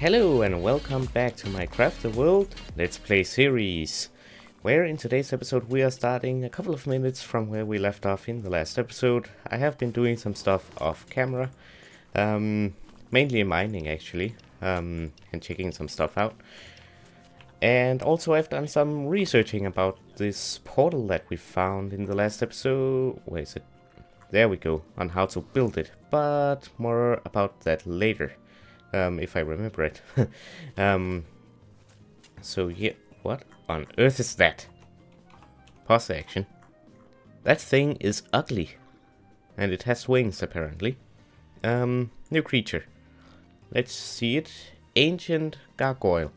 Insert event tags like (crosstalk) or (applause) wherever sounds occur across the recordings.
Hello and welcome back to my Craft the World Let's Play series, where in today's episode we are starting a couple of minutes from where we left off in the last episode. I have been doing some stuff off camera, um, mainly mining actually, um, and checking some stuff out. And also I've done some researching about this portal that we found in the last episode. Where is it? There we go, on how to build it, but more about that later um, if I remember it. (laughs) um, so yeah, what on earth is that? Pause action. That thing is ugly. And it has wings, apparently. Um, new creature. Let's see it. Ancient gargoyle.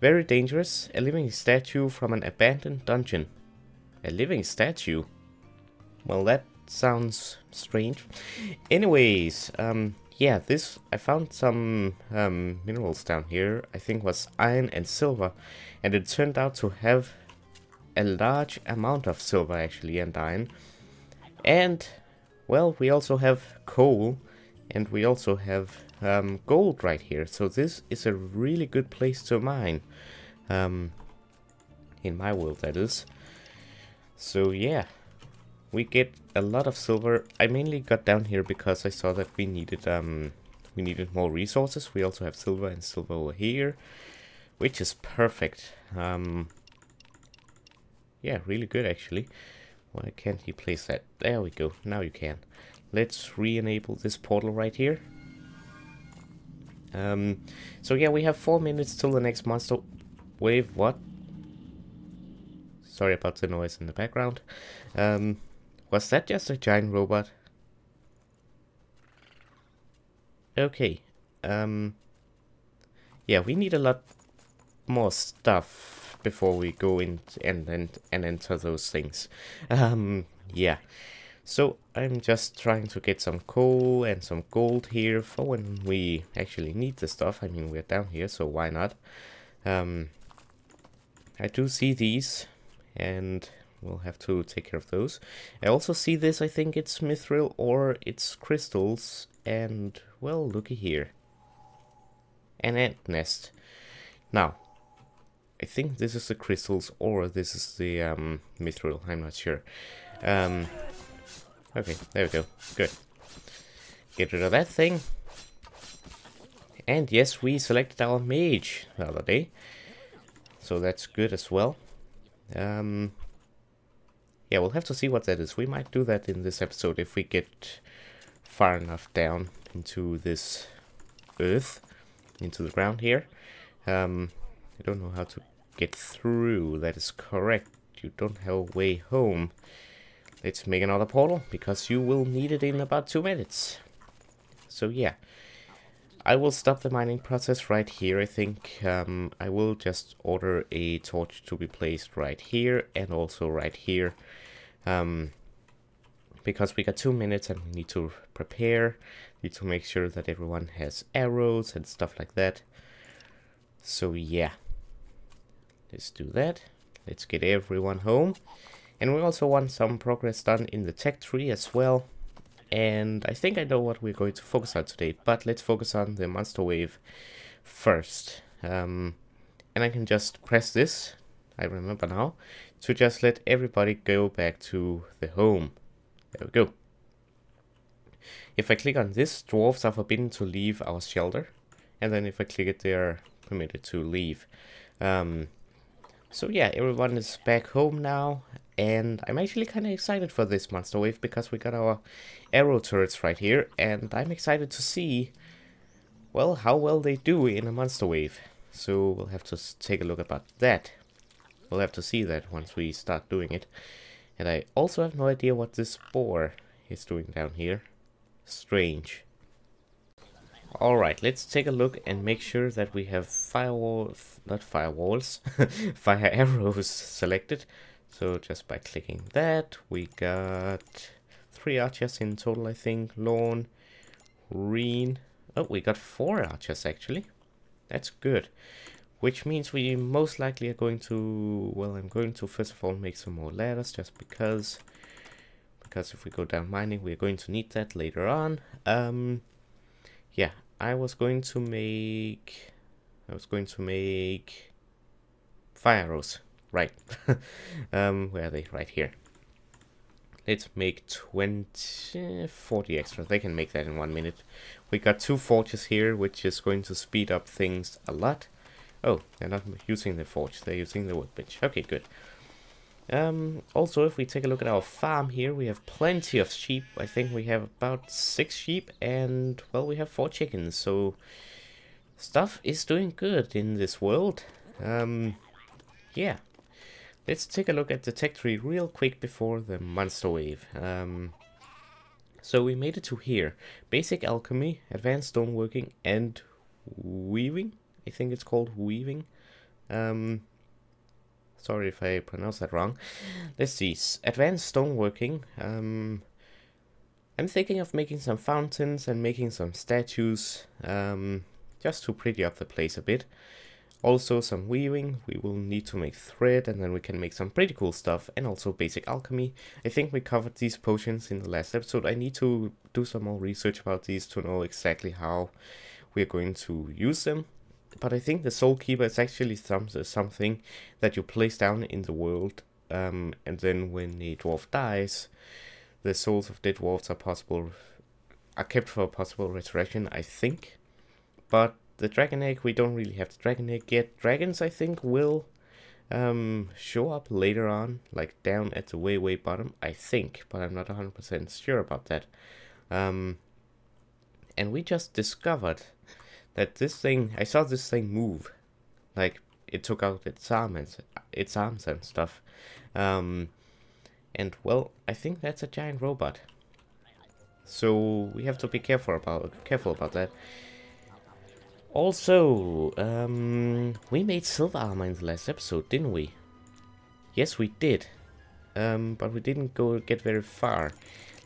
Very dangerous. A living statue from an abandoned dungeon. A living statue? Well, that sounds strange. Anyways, um, yeah, this I found some um, minerals down here. I think was iron and silver, and it turned out to have a large amount of silver actually and iron. And well, we also have coal, and we also have um, gold right here. So this is a really good place to mine, um, in my world that is. So yeah, we get a lot of silver. I mainly got down here because I saw that we needed um we needed more resources. We also have silver and silver over here, which is perfect. Um, yeah, really good actually. Why can't you place that? There we go. Now you can. Let's re-enable this portal right here. Um, so yeah, we have four minutes till the next monster wave. What? Sorry about the noise in the background. Um, was that just a giant robot? Okay. Um, yeah, we need a lot more stuff before we go in and and, and enter those things. Um, yeah. So I'm just trying to get some coal and some gold here for when we actually need the stuff. I mean, we're down here, so why not? Um, I do see these, and we'll have to take care of those. I also see this, I think it's mithril or it's crystals, and well, looky here. An ant nest. Now, I think this is the crystals or this is the um, mithril, I'm not sure. Um, okay, there we go, good. Get rid of that thing. And yes, we selected our mage the other day. So that's good as well. Um, yeah, we'll have to see what that is. We might do that in this episode if we get far enough down into this earth, into the ground here. Um, I don't know how to get through. That is correct. You don't have a way home. Let's make another portal, because you will need it in about two minutes. So yeah. I will stop the mining process right here, I think. Um, I will just order a torch to be placed right here and also right here. Um, because we got two minutes and we need to prepare, need to make sure that everyone has arrows and stuff like that. So yeah, let's do that. Let's get everyone home. And we also want some progress done in the tech tree as well. And I think I know what we're going to focus on today, but let's focus on the monster wave first. Um, and I can just press this, I remember now, to just let everybody go back to the home. There we go. If I click on this, dwarves are forbidden to leave our shelter. And then if I click it, they're permitted to leave. Um, so yeah, everyone is back home now. And I'm actually kind of excited for this monster wave because we got our arrow turrets right here. And I'm excited to see, well, how well they do in a monster wave. So we'll have to take a look about that. We'll have to see that once we start doing it. And I also have no idea what this spore is doing down here. Strange. Alright, let's take a look and make sure that we have firewall, not firewalls, (laughs) fire arrows selected. So just by clicking that, we got three archers in total, I think. Lawn, Reen. Oh, we got four archers actually. That's good. Which means we most likely are going to, well, I'm going to first of all make some more ladders just because, because if we go down mining, we're going to need that later on. Um, yeah, I was going to make I was going to make fire arrows. Right. (laughs) um, where are they? Right here. Let's make 20, 40 extra. They can make that in one minute. We got two forges here, which is going to speed up things a lot. Oh, they're not using the forge, they're using the workbench. Okay, good. Um, also, if we take a look at our farm here, we have plenty of sheep. I think we have about six sheep and, well, we have four chickens. So, stuff is doing good in this world. Um, yeah. Let's take a look at the tech tree real quick before the monster wave. Um, so we made it to here. Basic alchemy, advanced stoneworking, and weaving. I think it's called weaving. Um, sorry if I pronounced that wrong. Let's see. Advanced stoneworking. Um, I'm thinking of making some fountains and making some statues. Um, just to pretty up the place a bit. Also some weaving, we will need to make thread and then we can make some pretty cool stuff and also basic alchemy. I think we covered these potions in the last episode. I need to do some more research about these to know exactly how we're going to use them. But I think the Soul Keeper is actually some, something that you place down in the world um, and then when the dwarf dies, the souls of dead dwarves are possible are kept for a possible resurrection, I think. But the dragon egg, we don't really have the dragon egg yet. Dragons, I think, will um, show up later on, like down at the way, way bottom, I think, but I'm not 100% sure about that. Um, and we just discovered that this thing, I saw this thing move, like it took out its arms, its arms and stuff. Um, and well, I think that's a giant robot. So we have to be careful about careful about that. Also, um, we made silver armor in the last episode, didn't we? Yes, we did. Um, but we didn't go get very far.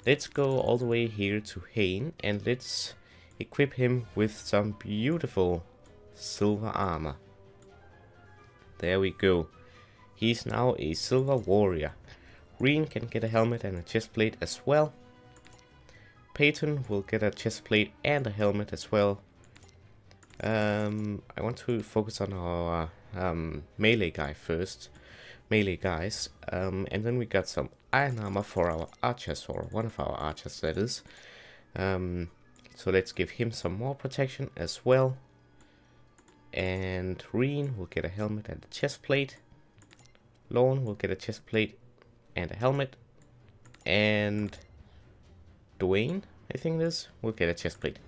Let's go all the way here to Hain and let's equip him with some beautiful silver armor. There we go. He's now a silver warrior. Green can get a helmet and a chest plate as well. Peyton will get a chest plate and a helmet as well. Um, I want to focus on our um, melee guy first. Melee guys. Um, and then we got some iron armor for our archers, or one of our archers that is. Um, so let's give him some more protection as well. And Reen will get a helmet and a chest plate. Lorne will get a chest plate and a helmet. And Dwayne, I think this, will get a chest plate.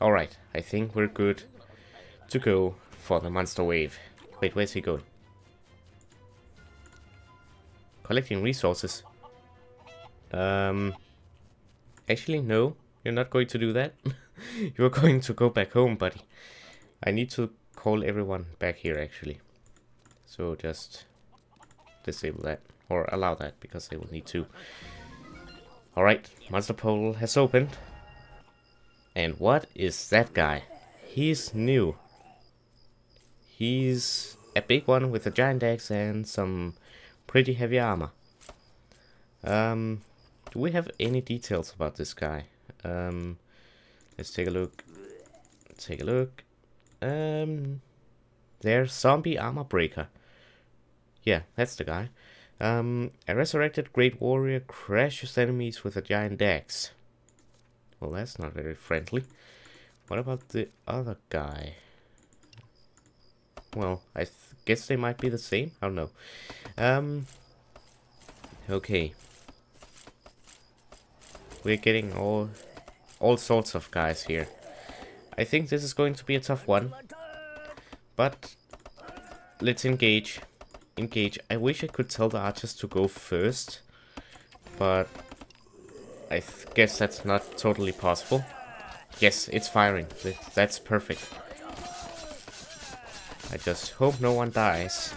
Alright, I think we're good to go for the monster wave. Wait, where's he going? Collecting resources. Um, actually, no. You're not going to do that. (laughs) You're going to go back home, buddy. I need to call everyone back here, actually. So just disable that. Or allow that, because they will need to. Alright, Monster Portal has opened. And what is that guy? He's new. He's a big one with a giant axe and some pretty heavy armor. Um, do we have any details about this guy? Um, let's take a look. Let's take a look. Um, there's zombie armor breaker. Yeah, that's the guy. Um, a resurrected great warrior crashes enemies with a giant axe. Well, that's not very friendly. What about the other guy? Well, I th guess they might be the same. I don't know. Um, okay. We're getting all all sorts of guys here. I think this is going to be a tough one. But let's engage. Engage. I wish I could tell the archers to go first. But I guess that's not totally possible. Yes, it's firing. That's perfect. I just hope no one dies.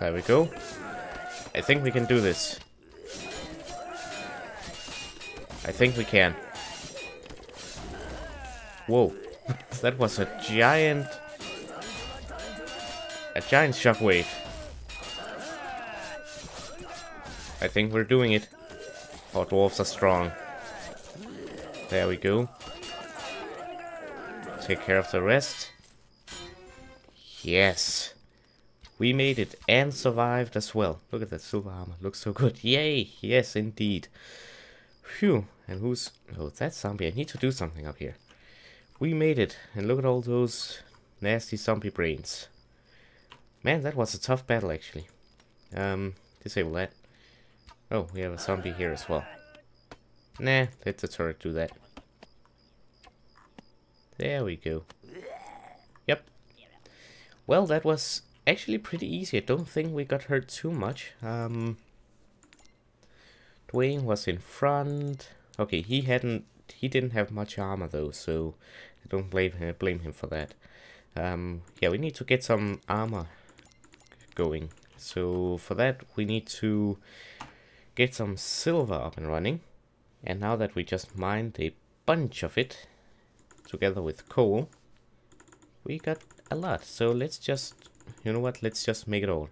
There we go. I think we can do this. I think we can. Whoa. (laughs) that was a giant... A giant shockwave. I think we're doing it. Our dwarves are strong. There we go. Take care of the rest. Yes. We made it and survived as well. Look at that silver armor. Looks so good. Yay. Yes, indeed. Phew. And who's... Oh, that zombie. I need to do something up here. We made it. And look at all those nasty zombie brains. Man, that was a tough battle, actually. Um, disable that. Oh, we have a zombie here as well. Nah, let the turret do that. There we go. Yep. Well, that was actually pretty easy. I don't think we got hurt too much. Um, Dwayne was in front. Okay, he hadn't, he didn't have much armor though, so I don't blame him, blame him for that. Um, yeah, we need to get some armor going. So for that, we need to get some silver up and running. And now that we just mined a bunch of it, together with coal, we got a lot. So let's just, you know what, let's just make it all.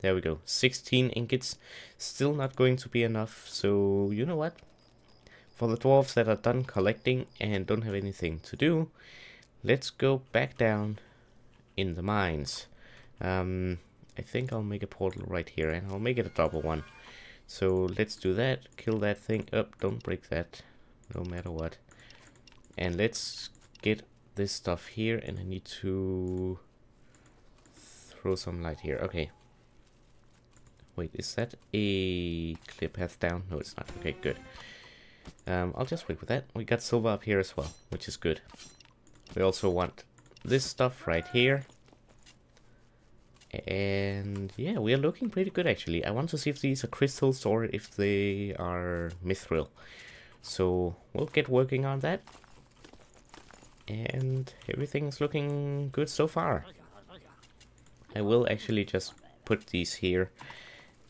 There we go, 16 ingots, still not going to be enough, so you know what? For the dwarves that are done collecting and don't have anything to do, let's go back down in the mines. Um, I think I'll make a portal right here, and I'll make it a double one. So let's do that, kill that thing up, don't break that, no matter what. And let's get this stuff here, and I need to throw some light here. Okay. Wait, is that a clear path down? No, it's not. Okay, good. Um, I'll just wait with that. We got silver up here as well, which is good. We also want this stuff right here. And yeah, we are looking pretty good actually. I want to see if these are crystals or if they are mithril. So we'll get working on that and everything's looking good so far. I will actually just put these here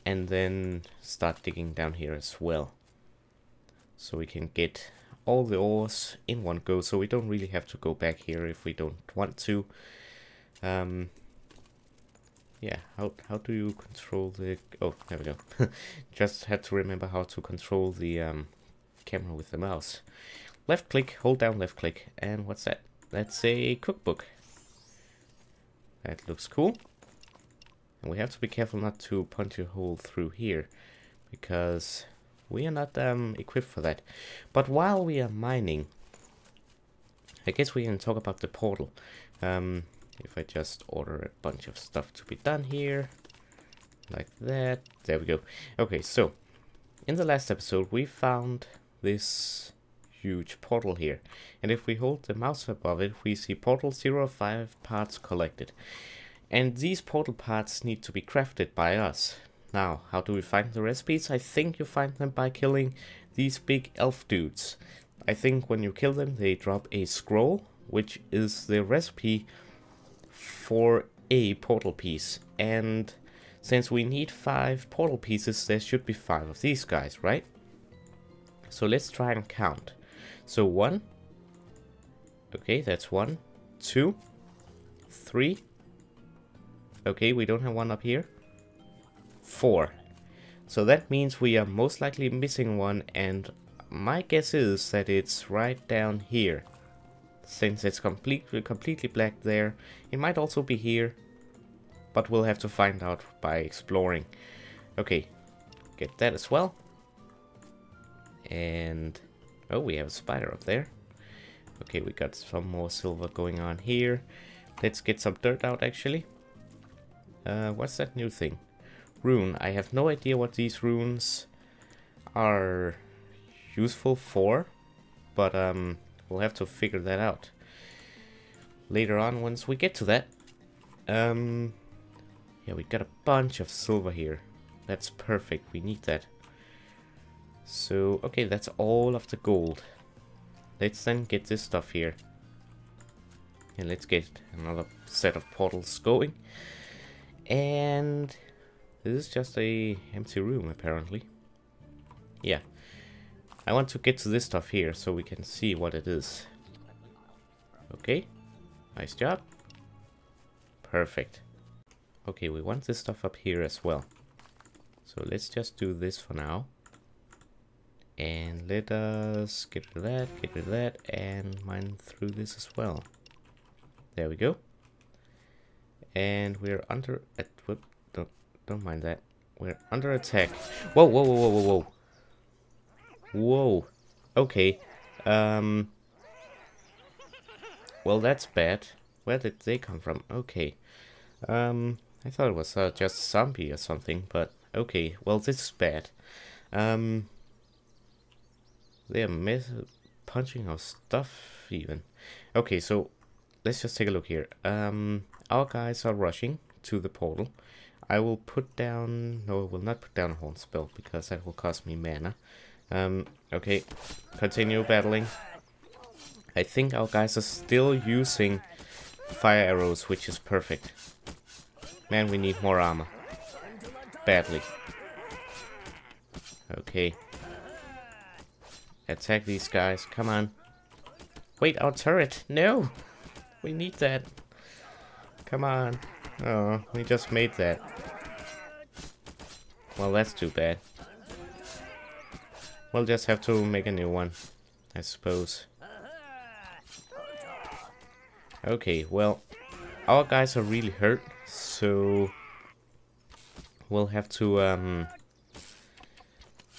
and then start digging down here as well. So we can get all the ores in one go, so we don't really have to go back here if we don't want to. Um, yeah, how, how do you control the... Oh, there we go. (laughs) just had to remember how to control the um, camera with the mouse. Left click, hold down left click, and what's that? That's a cookbook. That looks cool. And we have to be careful not to punch a hole through here, because we are not um, equipped for that. But while we are mining, I guess we can talk about the portal. Um, if I just order a bunch of stuff to be done here, like that, there we go. Okay, so, in the last episode we found this huge portal here. And if we hold the mouse above it, we see portal 05 parts collected. And these portal parts need to be crafted by us. Now, how do we find the recipes? I think you find them by killing these big elf dudes. I think when you kill them, they drop a scroll, which is the recipe for a portal piece. And since we need five portal pieces, there should be five of these guys, right? So let's try and count. So one. Okay, that's one. Two. Three. Okay, we don't have one up here. Four. So that means we are most likely missing one and my guess is that it's right down here. Since it's completely, completely black there. It might also be here. But we'll have to find out by exploring. Okay, get that as well. And Oh, we have a spider up there. Okay, we got some more silver going on here. Let's get some dirt out, actually. Uh, what's that new thing? Rune. I have no idea what these runes are useful for, but um, we'll have to figure that out later on once we get to that. Um, yeah, we got a bunch of silver here. That's perfect. We need that. So, okay, that's all of the gold. Let's then get this stuff here. And let's get another set of portals going. And this is just a empty room, apparently. Yeah. I want to get to this stuff here so we can see what it is. Okay. Nice job. Perfect. Okay, we want this stuff up here as well. So let's just do this for now. And let us get rid of that, get rid of that, and mine through this as well. There we go. And we're under... At, whoop, don't, mind that. We're under attack. Whoa, whoa, whoa, whoa, whoa, whoa. Whoa. Okay. Um... Well, that's bad. Where did they come from? Okay. Um, I thought it was uh, just a zombie or something, but okay. Well, this is bad. Um, they are messing, punching our stuff even. Okay, so let's just take a look here. Um, our guys are rushing to the portal. I will put down... No, I will not put down a horn spell because that will cost me mana. Um, okay, continue battling. I think our guys are still using fire arrows, which is perfect. Man, we need more armor. Badly. Okay. Attack these guys, come on. Wait, our turret! No! We need that. Come on. Oh, we just made that. Well, that's too bad. We'll just have to make a new one, I suppose. Okay, well, our guys are really hurt, so we'll have to, um,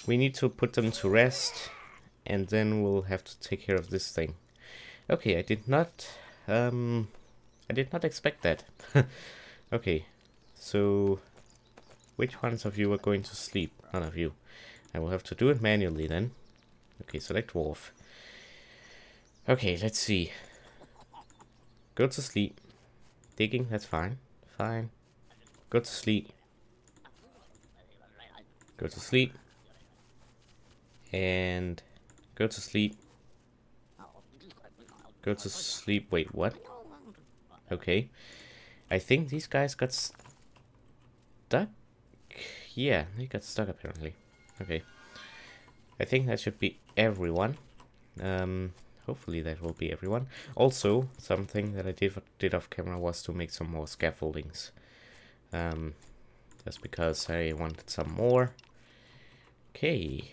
we need to put them to rest, and then we'll have to take care of this thing. Okay, I did not, um, I did not expect that. (laughs) okay, so which ones of you are going to sleep? None of you. I will have to do it manually then. Okay, select Wolf. Okay, let's see. Go to sleep. Digging, that's fine. Fine. Go to sleep. Go to sleep. And go to sleep. Go to sleep. Wait, what? Okay. I think these guys got stuck. Yeah, they got stuck apparently. Okay. I think that should be everyone. Um, hopefully that will be everyone. Also, something that I did did off camera was to make some more scaffoldings. Um, because I wanted some more. Okay,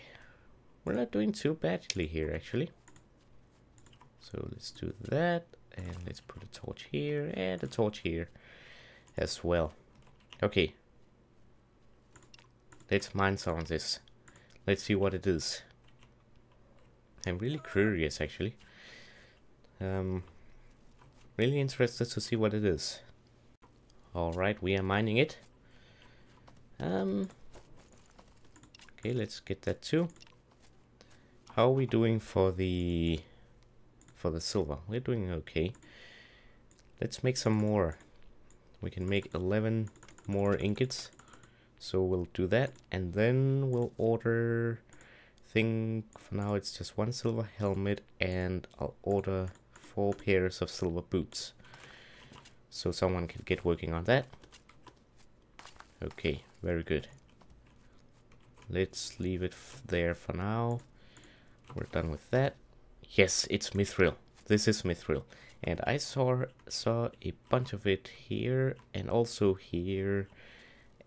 we're not doing too badly here actually. So let's do that, and let's put a torch here, and a torch here as well. Okay, let's mine some of this. Let's see what it is. I'm really curious actually. Um, really interested to see what it is. Alright, we are mining it. Um, okay, let's get that too. How are we doing for the for the silver? We're doing okay. Let's make some more. We can make 11 more ingots. So we'll do that and then we'll order think for now it's just one silver helmet and I'll order four pairs of silver boots. So someone can get working on that. Okay, very good. Let's leave it there for now. We're done with that. Yes, it's mithril. This is mithril. And I saw saw a bunch of it here and also here.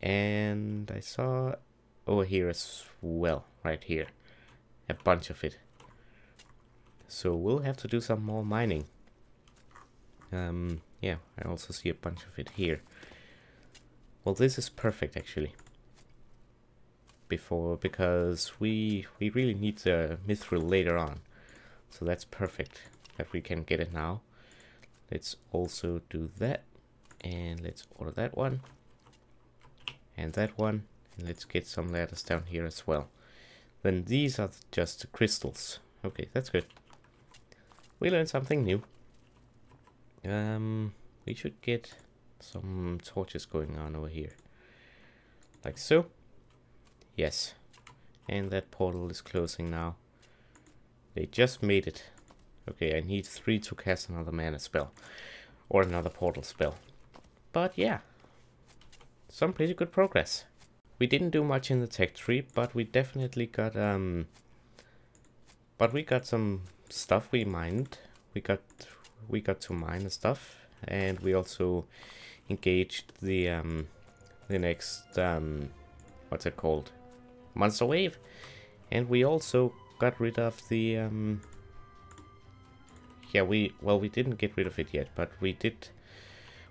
And I saw over here as well, right here a bunch of it. So we'll have to do some more mining. Um, yeah, I also see a bunch of it here. Well, this is perfect actually. Before, because we we really need the mithril later on. So that's perfect that we can get it now. Let's also do that. And let's order that one. And that one. And let's get some ladders down here as well. Then these are just the crystals. Okay, that's good. We learned something new. Um, we should get some torches going on over here. Like so. Yes. And that portal is closing now. They just made it. Okay, I need three to cast another mana spell. Or another portal spell. But yeah. Some pretty good progress. We didn't do much in the tech tree, but we definitely got um but we got some stuff we mined. We got we got to mine stuff and we also engaged the um the next um what's it called? Monster wave. And we also got rid of the um yeah we well we didn't get rid of it yet, but we did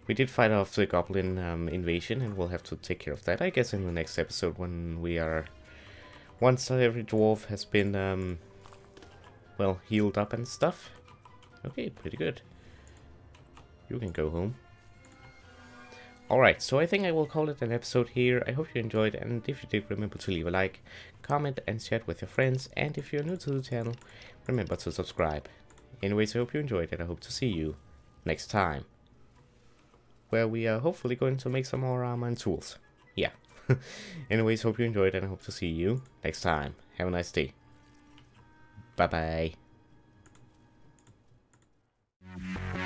we did fight off the goblin um, invasion, and we'll have to take care of that, I guess, in the next episode when we are... Once every dwarf has been, um, well, healed up and stuff. Okay, pretty good. You can go home. Alright, so I think I will call it an episode here. I hope you enjoyed, and if you did, remember to leave a like, comment, and share it with your friends. And if you're new to the channel, remember to subscribe. Anyways, I hope you enjoyed, and I hope to see you next time. Where we are hopefully going to make some more armor and tools. Yeah. (laughs) Anyways, hope you enjoyed, and I hope to see you next time. Have a nice day.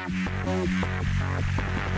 Thank you.